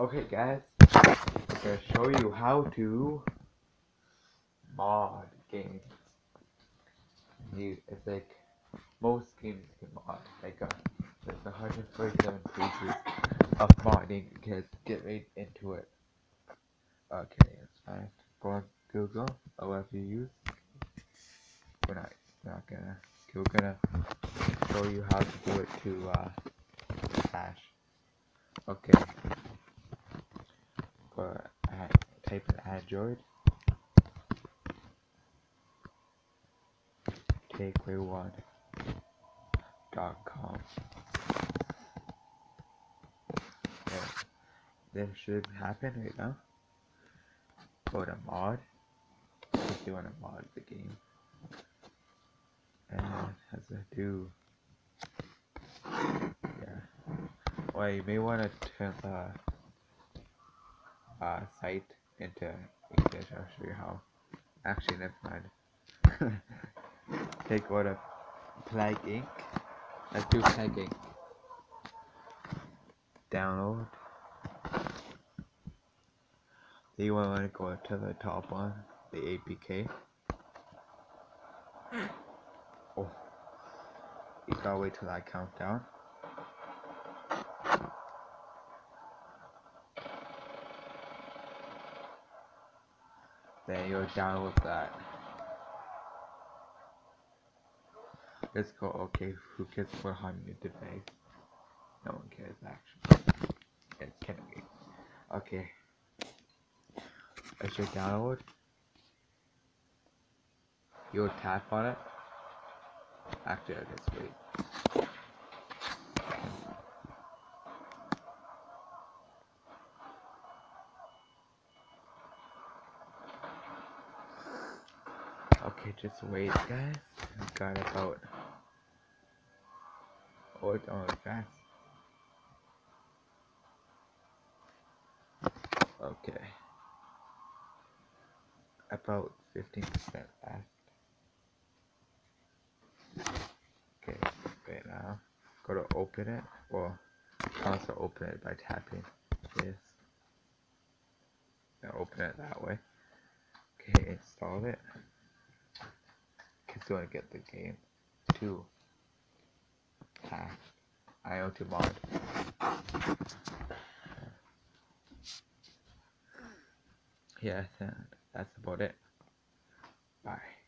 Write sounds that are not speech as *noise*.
Okay guys, I'm gonna show you how to mod games. It's like most games can mod, like uh, there's 147 pages of modding because get right into it. Okay, it's fine. Go on Google or whatever you use. We're not, not gonna, we're gonna show you how to do it to uh, Flash. Okay for type in Android. Takeaway1.com. Yeah, this should happen right now. Go to mod. If you want to mod the game. And has to do. Yeah. Well, you may want to turn the uh, site into English. I'll show you how. Actually, never mind. *laughs* Take to Plague Inc. Let's do Plague Inc. Download. Then you want to go to the top one, the APK. Oh, you gotta wait till I count down. Then you're down with that. Let's go, okay, who cares for how many device? No one cares actually. It's Kennedy. Okay. I should download. You'll tap on it. Actually, I guess wait. Okay, just wait, guys. I've got about. Oh, it's only fast. Okay. About 15% left. Okay, wait now. Go to open it. Well, also open it by tapping this. Now open it that way. Okay, install it so I get the game. 2. Hack. IoT mod. Yeah, that's about it. Bye.